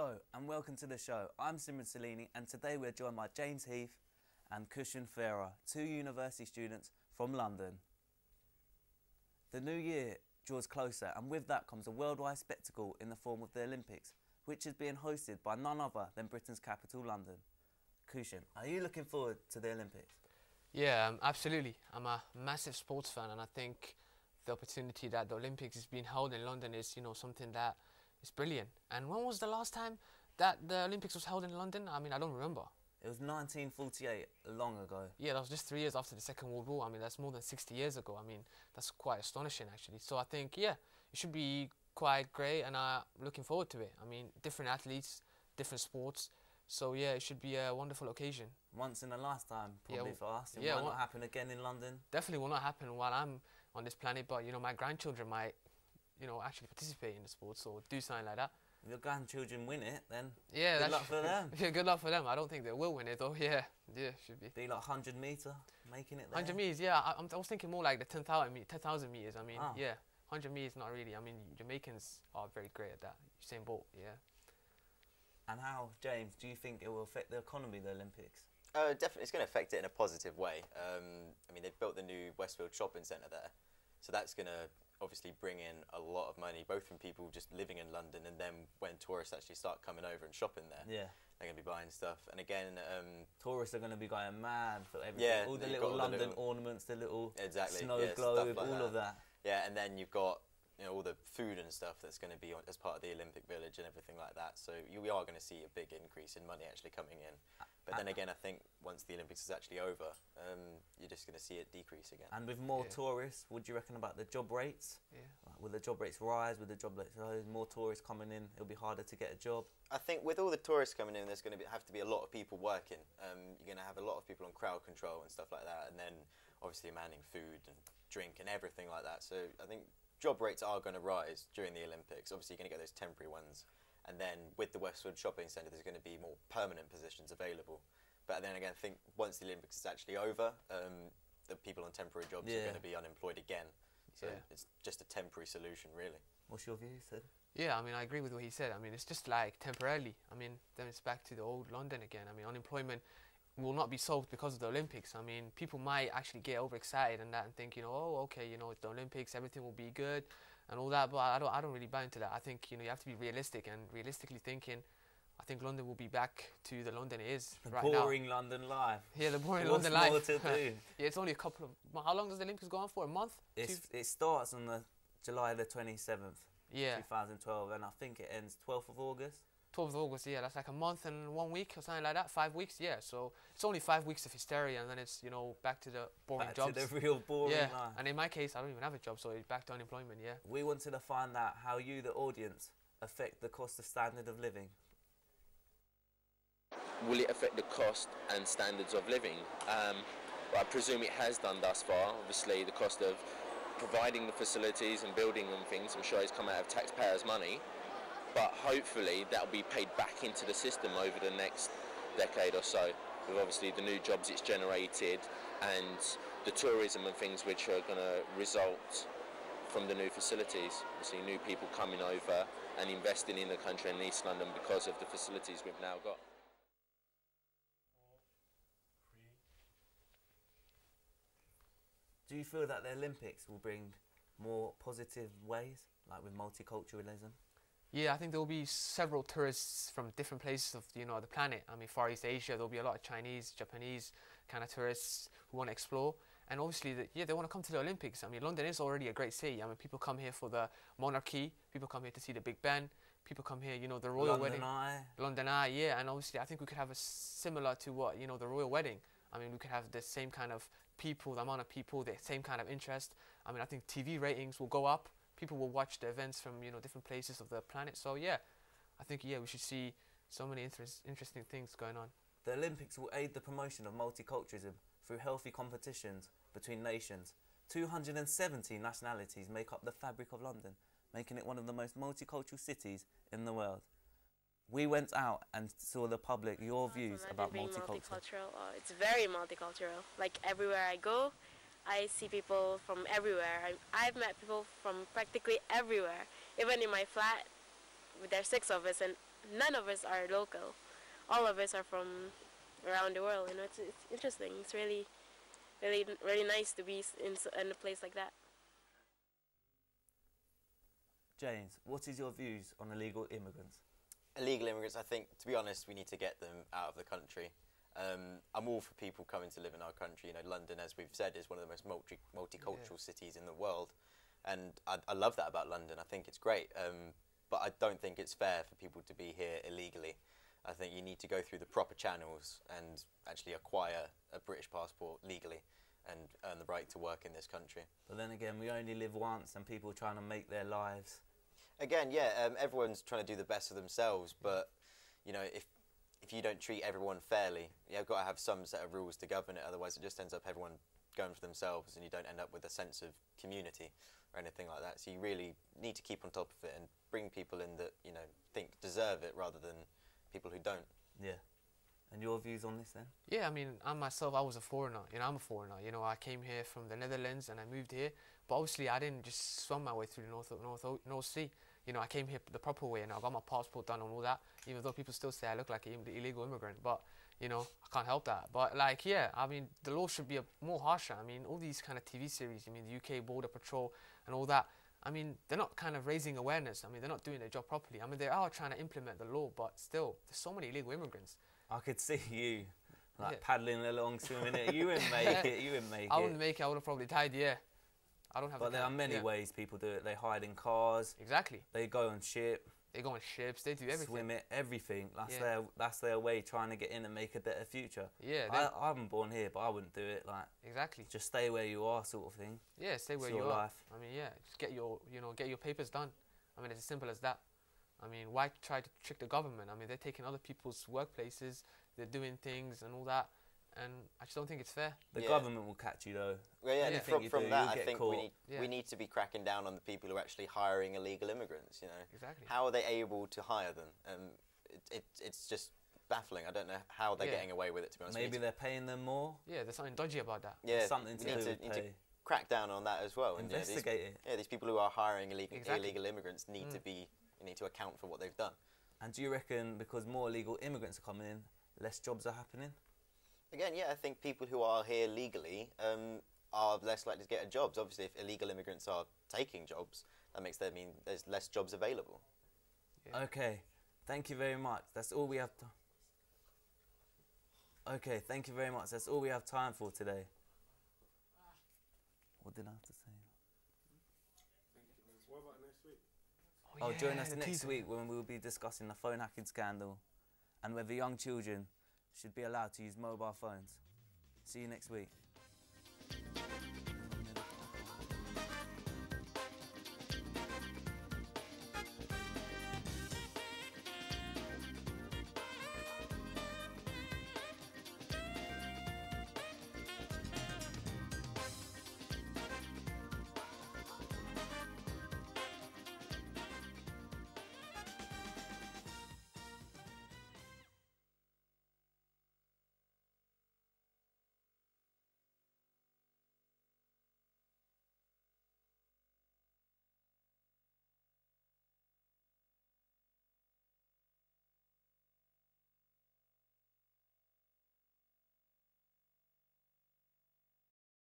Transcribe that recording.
Hello and welcome to the show. I'm Simon Cellini and today we're joined by James Heath and Cushion Farah, two university students from London. The new year draws closer and with that comes a worldwide spectacle in the form of the Olympics, which is being hosted by none other than Britain's capital, London. Cushion, are you looking forward to the Olympics? Yeah, um, absolutely. I'm a massive sports fan, and I think the opportunity that the Olympics is being held in London is, you know, something that is brilliant. And when was the last time that the Olympics was held in London? I mean, I don't remember. It was 1948, long ago. Yeah, that was just three years after the Second World War. I mean, that's more than 60 years ago. I mean, that's quite astonishing, actually. So I think, yeah, it should be quite great, and I'm looking forward to it. I mean, different athletes, different sports. So yeah, it should be a wonderful occasion. Once in a lifetime, probably Yeah, for us. It yeah, not happen again in London. Definitely will not happen while I'm on this planet, but you know, my grandchildren might, you know, actually participate in the sports or do something like that. If your grandchildren win it, then Yeah, good luck for them. yeah, good luck for them. I don't think they will win it though. Yeah, yeah, should be. Be like 100 metre, making it there. 100 meters, yeah. I, I'm- I was thinking more like the 10,000 me- 10,000 meters. I mean, Ah. yeah, 100 meters not really. I mean, Jamaicans are very great at that. Usain Bolt, yeah. And how, James, do you think it will affect the economy, the Olympics? Uh, definitely, it's going to affect it in a positive way. Um, I mean, they've built the new Westfield shopping centre there, so that's going to obviously bring in a lot of money, both from people just living in London, and then when tourists actually start coming over and shopping there, Yeah. they're going to be buying stuff. And again, um, Tourists are going to be going mad for everything. Yeah, all the little all the London little- ornaments, the little Exactly, snow yeah, globe, like all that. of that. yeah, and then you've got you know all the food and stuff that's going to be on, as part of the Olympic Village and everything like that. So you, we are going to see a big increase in money actually coming in. But then again, I think once the Olympics is actually over, um, you're just going to see it decrease again. And with more Yeah. tourists, what do you reckon about the job rates? Yeah. Like, will the job rates rise? Will the job rates rise? More tourists coming in, it'll be harder to get a job. I think with all the tourists coming in, there's going to be, have to be a lot of people working. Um, you're going to have a lot of people on crowd control and stuff like that, and then obviously manning food and drink and everything like that. So I think job rates are going to rise during the Olympics. Obviously, you're going to get those temporary ones, and then with the Westwood Shopping Centre, there's going to be more permanent positions available. But then again, I think once the Olympics is actually over, um, the people on temporary jobs Yeah. are going to be unemployed again. So Yeah. it's just a temporary solution, really. What's your view, Sid? Yeah, I mean, I agree with what he said. I mean, it's just like temporarily. I mean, then it's back to the old London again. I mean, unemployment will not be solved because of the Olympics. I mean, people might actually get overexcited and that and think, you know, oh, okay, you know, it's the Olympics, everything will be good and all that. But I don't, I don't really buy into that. I think, you know, you have to be realistic and realistically thinking, I think London will be back to the London it is The right boring London life. now. Yeah, the boring What's London life. more to do? yeah, it's only a couple of. How long does the Olympics go on for? A month? It's, it starts on the July the 27th, yeah. 2012, and I think it ends 12th of August. 12th of August, yeah, that's like a month and one week or something like that. Five weeks, yeah. So it's only five weeks of hysteria, and then it's you know back to the boring Back jobs. to the real boring yeah, life. and in my case, I don't even have a job, so it's back to unemployment. Yeah. We wanted to find out how you, the audience, affect the cost of standard of living. will it affect the cost and standards of living? Um, well, I presume it has done thus far. Obviously, the cost of providing the facilities and building and things, I'm sure, has come out of taxpayers' money. But hopefully, that will be paid back into the system over the next decade or so. With obviously the new jobs it's generated and the tourism and things which are going to result from the new facilities. Obviously, new people coming over and investing in the country and East London because of the facilities we've now got. Do you feel that the Olympics will bring more positive ways, like with multiculturalism? Yeah, I think there will be several tourists from different places of you know the planet. I mean, Far East Asia, there will be a lot of Chinese, Japanese kind of tourists who want to explore, and obviously, the, yeah, they want to come to the Olympics. I mean, London is already a great city. I mean, people come here for the monarchy, people come here to see the Big Ben, people come here, you know, the royal London wedding. Eye. London Eye, yeah, and obviously I think we could have a similar to what you know the royal wedding. I mean, we could have the same kind of people, the amount of people, the same kind of interest. I mean, I think TV ratings will go up. People will watch the events from you know different places of the planet. So yeah, I think yeah we should see so many interest, interesting things going on. The Olympics will aid the promotion of multiculturalism through healthy competitions between nations. 270 nationalities make up the fabric of London, making it one of the most multicultural cities in the world. We went out and saw the public your views about being multicultural. multicultural. Oh, it's very multicultural. Like everywhere I go, I see people from everywhere. I, I've met people from practically everywhere. Even in my flat, with there's six of us, and none of us are local. All of us are from around the world. You know, it's, it's interesting. It's really, really, really nice to be in, in a place like that. James, what is your views on illegal immigrants? illegal immigrants, I think, to be honest, we need to get them out of the country. Um, I'm all for people coming to live in our country. You know, London, as we've said, is one of the most multi- multicultural cities in the world, and I, I love that about London. I think it's great, um, but I don't think it's fair for people to be here illegally. I think you need to go through the proper channels and actually acquire a British passport legally and earn the right to work in this country. But then again, we only live once, and people are trying to make their lives. Again, yeah, um, everyone's trying to do the best for themselves, but you know, if if you don't treat everyone fairly, you've got to have some set of rules to govern it. Otherwise, it just ends up everyone going for themselves, and you don't end up with a sense of community or anything like that. So you really need to keep on top of it and bring people in that you know think deserve it, rather than people who don't. Yeah. And your views on this then? Yeah, I mean, I myself, I was a foreigner. You know, I'm a foreigner. You know, I came here from the Netherlands and I moved here. But obviously, I didn't just swim my way through the North North North Sea. You know, I came here the proper way and I got my passport done and all that. Even though people still say I look like an illegal immigrant, but you know, I can't help that. But like, yeah, I mean, the law should be a, more harsher. I mean, all these kind of TV series. I mean, the UK Border Patrol and all that. I mean, they're not kind of raising awareness. I mean, they're not doing their job properly. I mean, they are trying to implement the law, but still, there's so many illegal immigrants. I could see you like Yeah. paddling along, swimming it. You wouldn't make it. You wouldn't make I it. wouldn't make it. I would have probably died. Yeah. I don't have. But the there are many yeah. ways people do it. They hide in cars. Exactly. They go on ship, They go on ships. They do everything. swim it, everything. That's Yeah. their that's their way trying to get in and make a better future. Yeah. I, they- I'm born here, but I wouldn't do it. Like exactly. just stay where you are, sort of thing. Yeah. Stay where It's you your are. life. I mean, yeah. Just get your, you know, get your papers done. I mean, it's as simple as that. I mean, why try to trick the government? I mean, they're taking other people's workplaces. They're doing things and all that, and I just don't think it's fair. The Yeah. government will catch you though. Well, yeah, Yeah. Anything from, you from do, that, I get think we need Yeah. we need to be cracking down on the people who are actually hiring illegal immigrants. You know, Exactly. how are they able to hire them? Um, it, it, it's just baffling. I don't know how they're Yeah. getting away with it. To be honest, Maybe they're paying them more. Yeah. There's something dodgy about that. yeah, something we to need do to, with need to crack down on that as well. And, you know, these- Investigate it. yeah, these people who are hiring illegal Exactly. illegal immigrants need to Mm. be need to account for what they've done. And do you reckon because more illegal immigrants are coming in, less jobs are happening? Again, yeah, I think people who are here legally um, are less likely to get jobs. Obviously, if illegal immigrants are taking jobs, that makes that mean there's less jobs available. Yeah. Okay, thank you very much. That's all we have to. Okay, thank you very much. That's all we have time for today. What did I have to say? Oh, join us next teaser. week when we'll be discussing the phone hacking scandal and whether young children should be allowed to use mobile phones. See you next week.